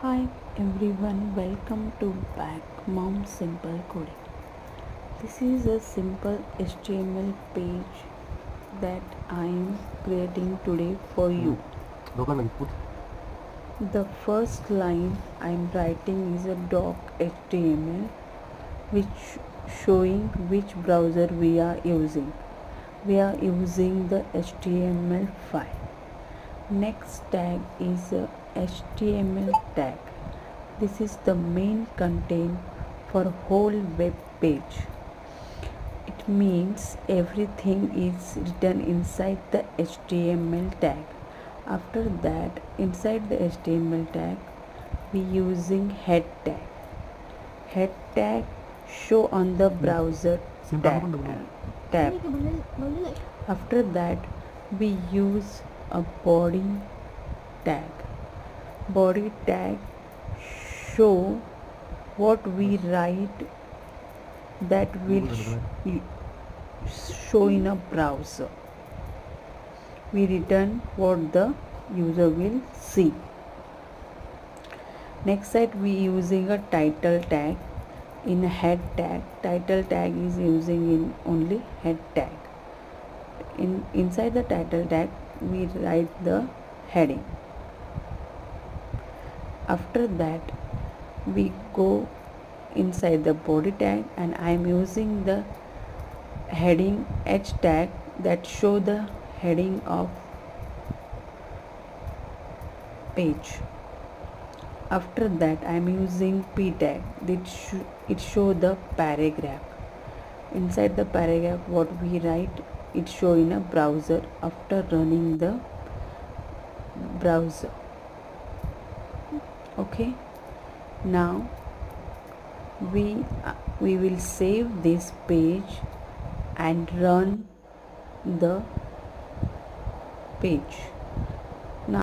Hi everyone, welcome to back Mom Simple Coding. This is a simple HTML page that I am creating today for you. Hmm. input The first line I am writing is a doc HTML which showing which browser we are using. We are using the HTML file. Next tag is a HTML tag. This is the main content for whole web page. It means everything is written inside the HTML tag. After that, inside the HTML tag, we using head tag. Head tag show on the browser tab. tab. After that, we use a body tag. Body tag show what we write that will sh- show in a browser. We return what the user will see. Next side we using a title tag in a head tag. Title tag is using in only head tag. In inside the title tag we write the heading. After that we go inside the body tag and I am using the heading h tag that show the heading of page. After that i am using p tag. That sh- it show the paragraph. Inside the paragraph what we write it show in a browser after running the browser. Okay. Now we uh, we will save this page and run the page